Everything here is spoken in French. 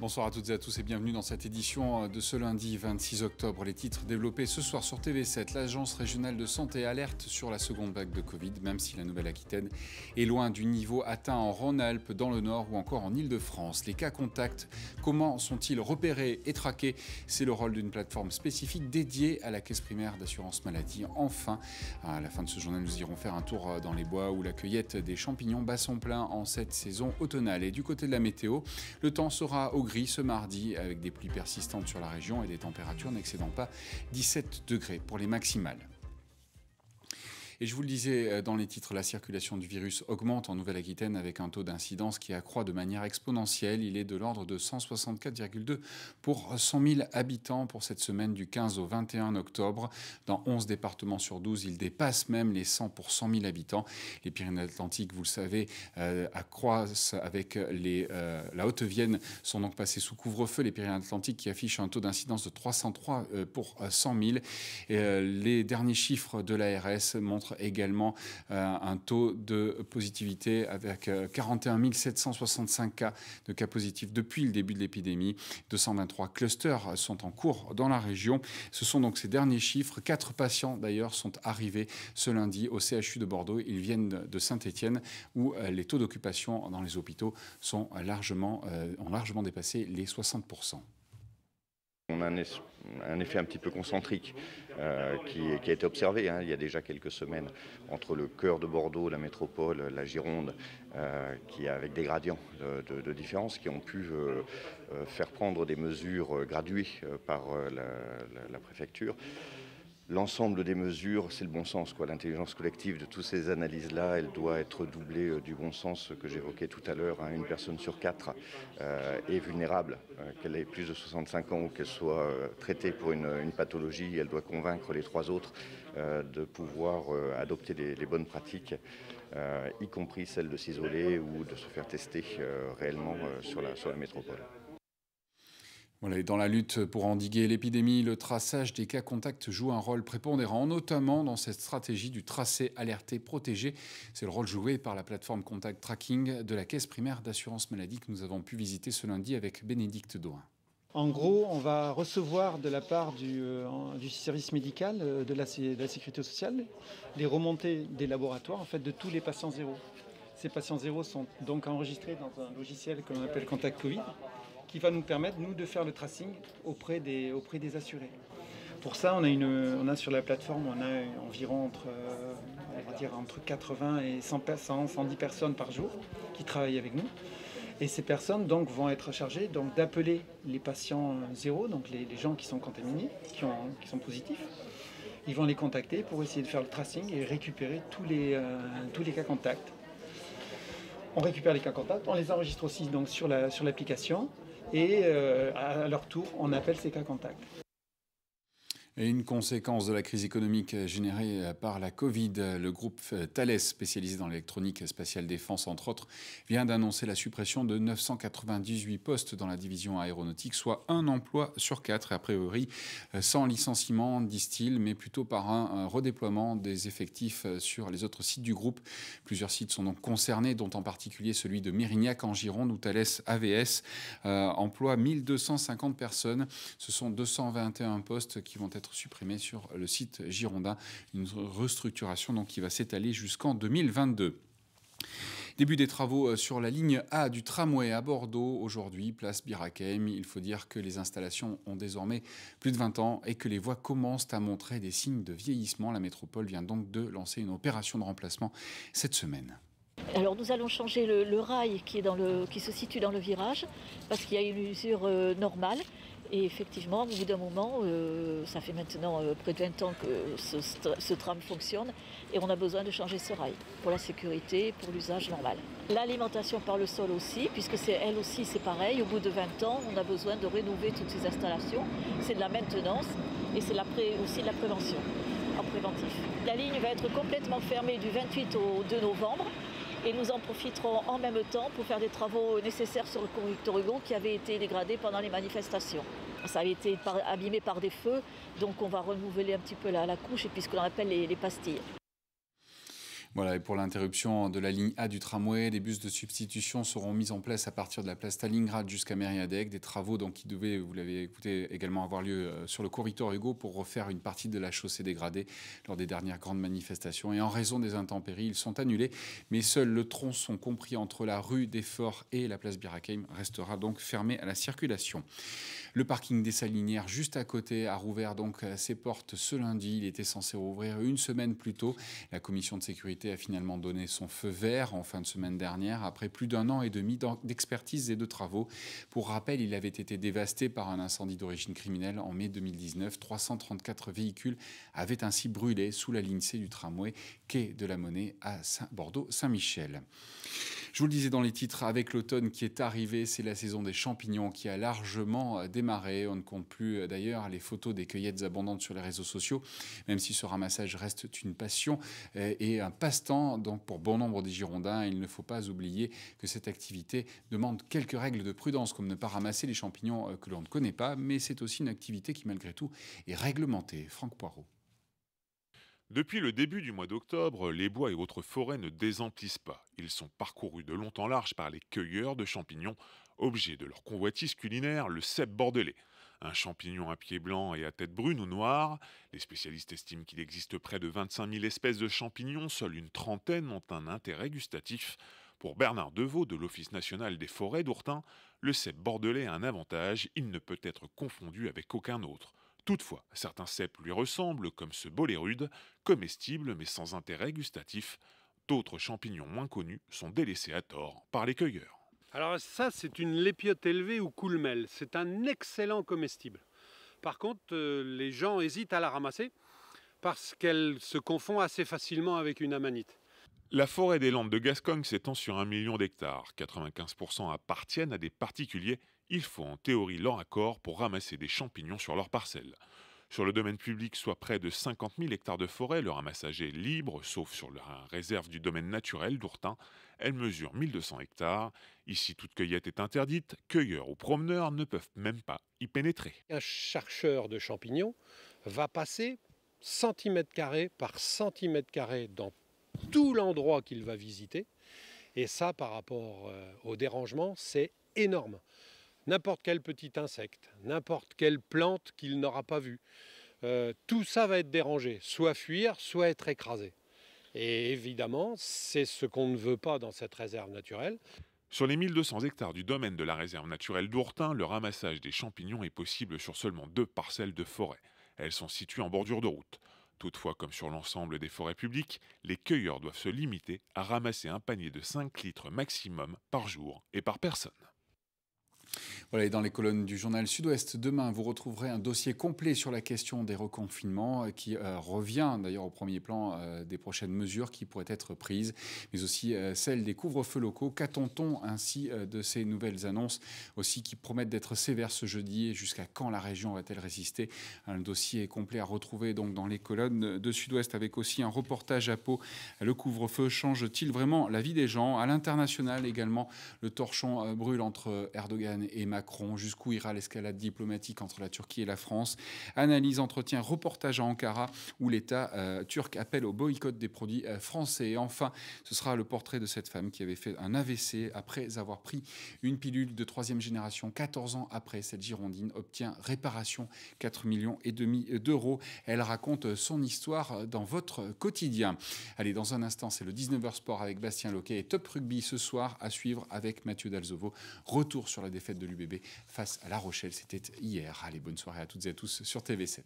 Bonsoir à toutes et à tous et bienvenue dans cette édition de ce lundi 26 octobre. Les titres développés ce soir sur TV7. L'Agence régionale de santé alerte sur la seconde vague de Covid, même si la Nouvelle-Aquitaine est loin du niveau atteint en Rhône-Alpes, dans le Nord ou encore en Ile-de-France. Les cas contacts, comment sont-ils repérés et traqués? C'est le rôle d'une plateforme spécifique dédiée à la caisse primaire d'assurance maladie. Enfin, à la fin de ce journal, nous irons faire un tour dans les bois où la cueillette des champignons bat son plein en cette saison automnale. Et du côté de la météo, le temps sera au gris ce mardi avec des pluies persistantes sur la région et des températures n'excédant pas 17 degrés pour les maximales. Et je vous le disais euh, dans les titres, la circulation du virus augmente en Nouvelle-Aquitaine avec un taux d'incidence qui accroît de manière exponentielle. Il est de l'ordre de 164,2 pour 100 000 habitants pour cette semaine du 15 au 21 octobre. Dans 11 départements sur 12, il dépasse même les 100 pour 100 000 habitants. Les Pyrénées-Atlantiques, vous le savez, euh, accroissent avec les, euh, la Haute-Vienne, sont donc passés sous couvre-feu. Les Pyrénées-Atlantiques qui affichent un taux d'incidence de 303 pour 100 000. Et, les derniers chiffres de l'ARS montrent également euh, un taux de positivité avec 41 euh, 765 cas de cas positifs depuis le début de l'épidémie. 223 clusters sont en cours dans la région. Ce sont donc ces derniers chiffres. Quatre patients d'ailleurs sont arrivés ce lundi au CHU de Bordeaux. Ils viennent de Saint-Étienne où euh, les taux d'occupation dans les hôpitaux sont largement, ont largement dépassé les 60 on a un, effet un petit peu concentrique euh, qui, a été observé hein. il y a déjà quelques semaines entre le cœur de Bordeaux, la métropole, la Gironde, euh, qui avec des gradients de, différence qui ont pu euh, faire prendre des mesures graduées par la préfecture l'ensemble des mesures, c'est le bon sens. L'intelligence collective de toutes ces analyses-là, elle doit être doublée euh, du bon sens que j'évoquais tout à l'heure. Hein. Une personne sur quatre euh, est vulnérable, euh, qu'elle ait plus de 65 ans ou qu'elle soit traitée pour une, pathologie. Elle doit convaincre les trois autres de pouvoir adopter les, bonnes pratiques, y compris celle de s'isoler ou de se faire tester réellement sur la métropole dans la lutte pour endiguer l'épidémie, le traçage des cas contacts joue un rôle prépondérant, notamment dans cette stratégie du tracé, alerté, protégé. C'est le rôle joué par la plateforme Contact Tracking de la Caisse primaire d'assurance maladie que nous avons pu visiter ce lundi avec Bénédicte Doin. En gros, on va recevoir de la part du, euh, service médical euh, de, la, de, la, sécurité sociale les remontées des laboratoires en fait, de tous les patients zéro. Ces patients zéro sont donc enregistrés dans un logiciel que l'on appelle Contact Covid qui va nous permettre, nous, de faire le tracing auprès des, auprès des assurés. Pour ça, on a, une, on a sur la plateforme, on a environ entre, euh, on va dire entre 80 et 100, 110 personnes par jour qui travaillent avec nous. Et ces personnes donc, vont être chargées d'appeler les patients zéro, donc les, gens qui sont contaminés, qui, ont, qui, sont positifs. Ils vont les contacter pour essayer de faire le tracing et récupérer tous les, euh, tous les cas contacts. On récupère les cas contacts, on les enregistre aussi donc, sur l'application. La, sur et euh, à leur tour, on appelle ces cas contacts. Et une conséquence de la crise économique générée par la Covid, le groupe Thales, spécialisé dans l'électronique spatiale défense entre autres, vient d'annoncer la suppression de 998 postes dans la division aéronautique, soit un emploi sur quatre, a priori sans licenciement, disent-ils, mais plutôt par un redéploiement des effectifs sur les autres sites du groupe. Plusieurs sites sont donc concernés, dont en particulier celui de Mérignac en Gironde, où Thales AVS euh, emploie 1250 personnes. Ce sont 221 postes qui vont être supprimé sur le site girondin. Une restructuration donc, qui va s'étaler jusqu'en 2022. Début des travaux euh, sur la ligne A du tramway à Bordeaux aujourd'hui, place Birakem. Il faut dire que les installations ont désormais plus de 20 ans et que les voies commencent à montrer des signes de vieillissement. La métropole vient donc de lancer une opération de remplacement cette semaine. Alors nous allons changer le, rail qui, est dans le, qui, se situe dans le virage parce qu'il y a une usure euh, normale et effectivement, au bout d'un moment, euh, ça fait maintenant euh, près de 20 ans que ce, tram fonctionne et on a besoin de changer ce rail pour la sécurité, pour l'usage normal. L'alimentation par le sol aussi, puisque c'est elle aussi c'est pareil, au bout de 20 ans, on a besoin de rénover toutes ces installations. C'est de la maintenance et c'est aussi de la prévention en préventif. La ligne va être complètement fermée du 28 au 2 novembre et nous en profiterons en même temps pour faire des travaux nécessaires sur le conducteur Hugo qui avait été dégradé pendant les manifestations. Ça avait été abîmé par des feux, donc on va renouveler un petit peu la, couche et puis ce qu'on appelle les pastilles. Voilà, et pour l'interruption de la ligne A du tramway, des bus de substitution seront mis en place à partir de la place Stalingrad jusqu'à Mériadec. Des travaux donc, qui devaient, vous l'avez écouté, également avoir lieu euh, sur le corridor Hugo pour refaire une partie de la chaussée dégradée lors des dernières grandes manifestations. Et en raison des intempéries, ils sont annulés. Mais seuls le tronçon compris entre la rue des Forts et la place Birakeim restera donc fermé à la circulation. Le parking des Salinières, juste à côté, a rouvert donc ses portes ce lundi. Il était censé rouvrir une semaine plus tôt. La commission de sécurité a finalement donné son feu vert en fin de semaine dernière, après plus d'un an et demi d'expertise et de travaux. Pour rappel, il avait été dévasté par un incendie d'origine criminelle en mai 2019. 334 véhicules avaient ainsi brûlé sous la ligne C du tramway quai de la Monnaie à Bordeaux-Saint-Michel. Je vous le disais dans les titres, avec l'automne qui est arrivé, c'est la saison des champignons qui a largement démarré. On ne compte plus d'ailleurs les photos des cueillettes abondantes sur les réseaux sociaux, même si ce ramassage reste une passion et un passe-temps. Donc pour bon nombre des Girondins, il ne faut pas oublier que cette activité demande quelques règles de prudence, comme ne pas ramasser les champignons que l'on ne connaît pas, mais c'est aussi une activité qui malgré tout est réglementée. Franck Poirot. Depuis le début du mois d'octobre, les bois et autres forêts ne désemplissent pas. Ils sont parcourus de long en large par les cueilleurs de champignons, objet de leur convoitise culinaire, le cèpe bordelais. Un champignon à pied blanc et à tête brune ou noire. Les spécialistes estiment qu'il existe près de 25 000 espèces de champignons, seules une trentaine ont un intérêt gustatif. Pour Bernard Deveau de l'Office national des forêts d'Ourtin, le cèpe bordelais a un avantage, il ne peut être confondu avec aucun autre. Toutefois, certains cèpes lui ressemblent, comme ce bolérude, comestible mais sans intérêt gustatif. D'autres champignons moins connus sont délaissés à tort par les cueilleurs. Alors ça, c'est une lépiote élevée ou coulmel. C'est un excellent comestible. Par contre, euh, les gens hésitent à la ramasser parce qu'elle se confond assez facilement avec une amanite. La forêt des Landes de Gascogne s'étend sur un million d'hectares. 95% appartiennent à des particuliers il faut en théorie leur accord pour ramasser des champignons sur leurs parcelles. Sur le domaine public, soit près de 50 000 hectares de forêt, le ramassage est libre, sauf sur la réserve du domaine naturel d'Ourtin. Elle mesure 1200 hectares. Ici, toute cueillette est interdite. Cueilleurs ou promeneurs ne peuvent même pas y pénétrer. Un chercheur de champignons va passer centimètre carré par centimètre carré dans tout l'endroit qu'il va visiter. Et ça, par rapport euh, au dérangement, c'est énorme n'importe quel petit insecte, n'importe quelle plante qu'il n'aura pas vue. Euh, tout ça va être dérangé, soit fuir, soit être écrasé. Et évidemment, c'est ce qu'on ne veut pas dans cette réserve naturelle. Sur les 1200 hectares du domaine de la réserve naturelle d'Ourtin, le ramassage des champignons est possible sur seulement deux parcelles de forêt. Elles sont situées en bordure de route. Toutefois, comme sur l'ensemble des forêts publiques, les cueilleurs doivent se limiter à ramasser un panier de 5 litres maximum par jour et par personne. Voilà, et dans les colonnes du journal Sud-Ouest, demain, vous retrouverez un dossier complet sur la question des reconfinements euh, qui euh, revient d'ailleurs au premier plan euh, des prochaines mesures qui pourraient être prises, mais aussi celle des couvre-feux locaux. Qu'attend-on ainsi de ces nouvelles annonces aussi qui promettent d'être sévères ce jeudi et jusqu'à quand la région va-t-elle résister? Un dossier complet à retrouver donc dans les colonnes de Sud-Ouest avec aussi un reportage à Pau. Le couvre-feu change-t-il vraiment la vie des gens? À l'international également, le torchon brûle entre Erdogan et Macron. Jusqu'où ira l'escalade diplomatique entre la Turquie et la France Analyse, entretien, reportage à Ankara où l'État euh, turc appelle au boycott des produits euh, français. Et enfin, ce sera le portrait de cette femme qui avait fait un AVC après avoir pris une pilule de troisième génération. 14 ans après, cette Girondine obtient réparation 4 millions et demi d'euros. Elle raconte son histoire dans votre quotidien. Allez, dans un instant, c'est le 19h Sport avec Bastien Loquet et Top Rugby ce soir à suivre avec Mathieu Dalzovo. Retour sur la défaite de l'UBB face à La Rochelle. C'était hier. Allez, bonne soirée à toutes et à tous sur TV7.